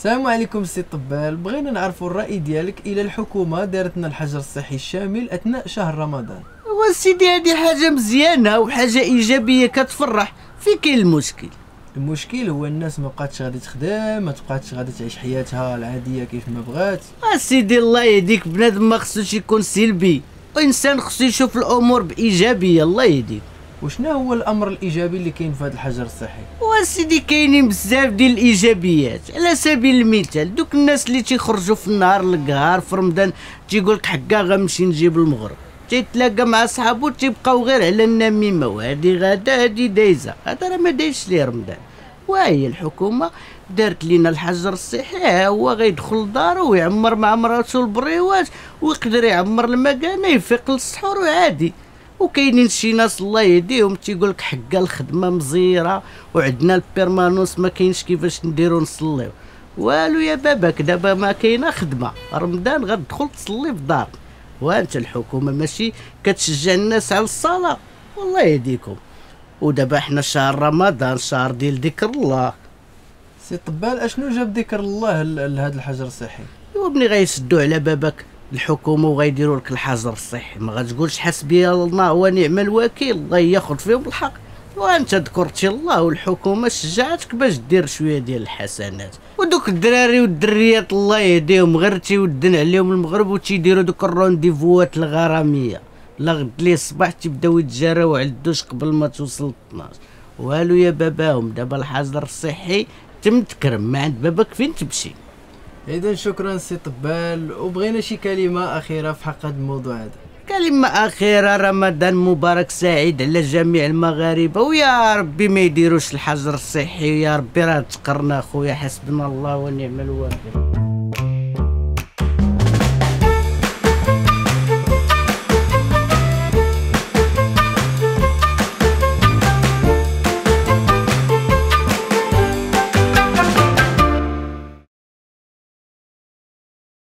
السلام عليكم سي طبال. بغينا نعرفوا الرأي ديالك إلى الحكومة دارت لنا الحجر الصحي الشامل أثناء شهر رمضان. وسيدي هذه حاجة مزيانة وحاجة إيجابية كتفرح. في كاين المشكل. المشكل هو الناس ما بقاتش غادي تخدم ما تبقاتش غادي تعيش حياتها العادية كيف ما بغات. اسيدي الله يهديك. بنادم ما خصوش يكون سلبي. الانسان خصو يشوف الأمور بإيجابية الله يهديك. وشنا هو الأمر الإيجابي اللي كاين في هذا الحجر الصحي؟ وسيدي كاينين بزاف ديال الإيجابيات. على سبيل المثال دوك الناس اللي تيخرجوا في النهار القهار في رمضان تيقول لك حكا غنمشي نجيب المغرب. تيتلاقى مع صحابو تيبقاو غير على النميمة. وهادي غادا هادي دايزة. هذا راه ما دايش ليه رمضان. وهي الحكومة دارت لينا الحجر الصحي. ها هو غيدخل لدارو ويعمر مع مراتو البريوات ويقدر يعمر المكانه يفيق للسحور وعادي. وكاينين شي ناس الله يهديهم تيقول لك حكا الخدمة مزيرة وعندنا ال permanence ما كاينش كيفاش نديرو نصليو. والو يا باباك دابا ما كاينة خدمة. رمضان غتدخل تصلي في دارك وانت الحكومة ماشي كتشجع الناس على الصلاة. والله يهديكم. ودابا حنا شهر رمضان شهر ديال ذكر الله. سي طبال أشنو جاب ذكر الله لهذا الحجر الصحي؟ وابني غيسدوا على بابك الحكومة وغيديروا لك الحجر الصحي. ما غتقولش حسبي الله ونعم الوكيل الله ياخذ فيهم الحق. وأنت ذكرتي الله والحكومة شجعتك باش دير شوية ديال الحسنات. ودوك الدراري والدريات الله يهديهم غير تيودن عليهم المغرب وتيديروا دوك الرونديفوات الغرامية. لا غد لي الصباح تيبداو يتجراو على الدوش قبل ما توصل 12 والو يا باباهم دابا الحجر الصحي تم تكرم ما عند باباك فين تمشي؟ اذا شكرا سي طبال. وبغينا شي كلمة أخيرة في حق هذا الموضوع هذا. كلمة أخيرة رمضان مبارك سعيد على جميع المغاربة. ويا ربي ما يديروش الحجر الصحي. ويا ربي راه تقرنا خويا حسبنا الله ونعم الوكيل.